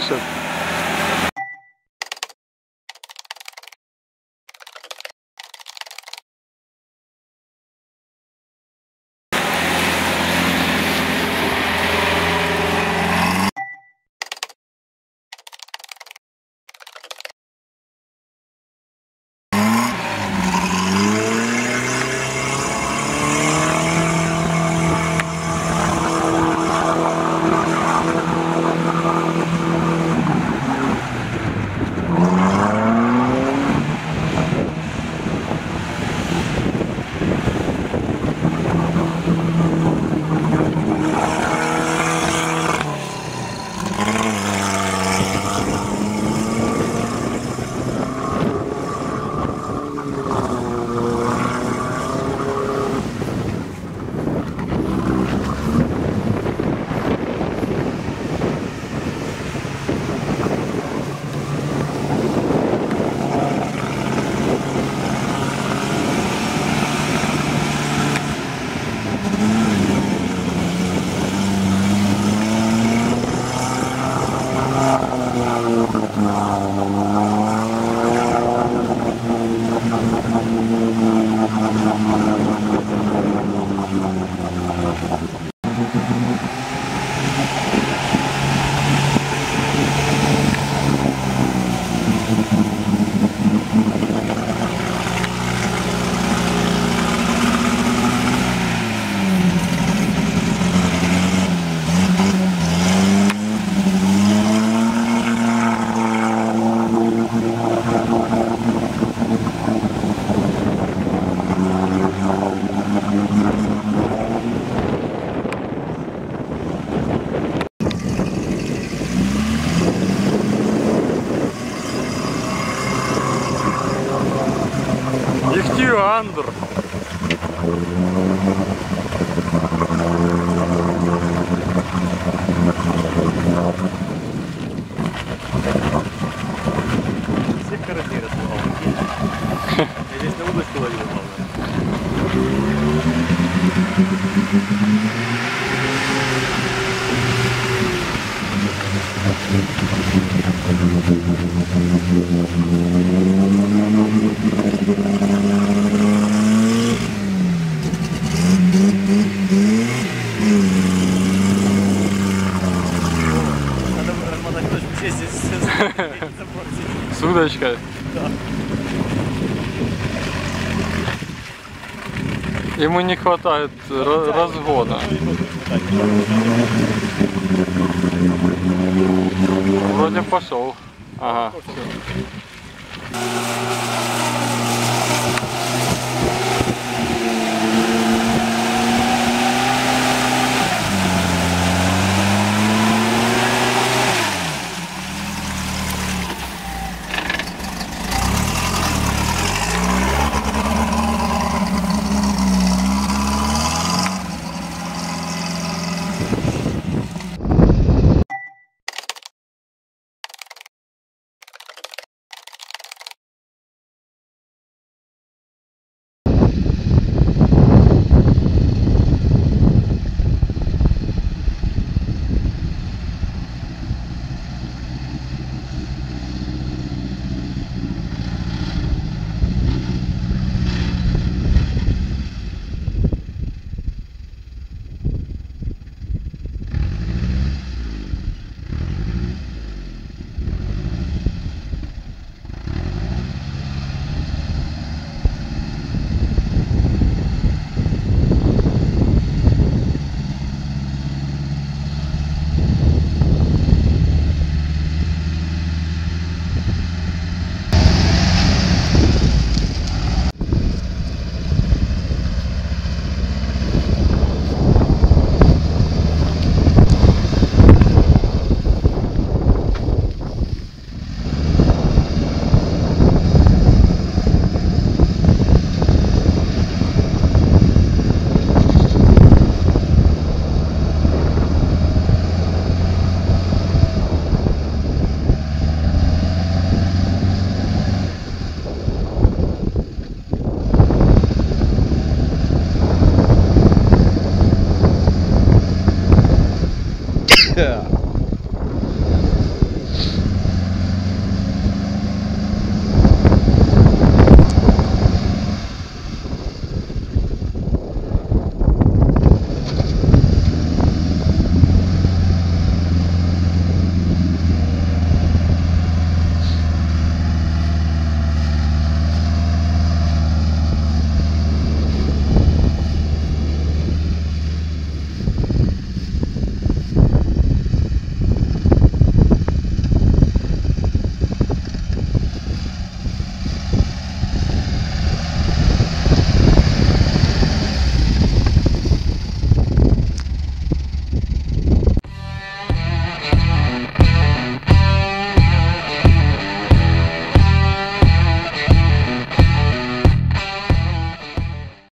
Yusuf. No, no, no. Ихтиандр. Все карабины расплывал. Я здесь на удочку ловил, главное. Удочкой. Да. Ему не хватает ра- разгона. Вроде пошел. Aha. vida.